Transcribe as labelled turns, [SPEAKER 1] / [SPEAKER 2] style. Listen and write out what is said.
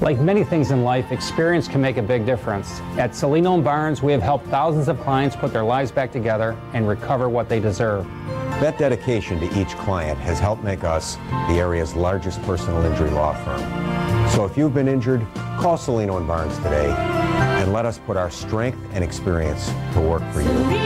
[SPEAKER 1] Like many things in life, experience can make a big difference. At Cellino and Barnes, we have helped thousands of clients put their lives back together and recover what they deserve.
[SPEAKER 2] That dedication to each client has helped make us the area's largest personal injury law firm. So if you've been injured, call Cellino and Barnes today and let us put our strength and experience to work for you.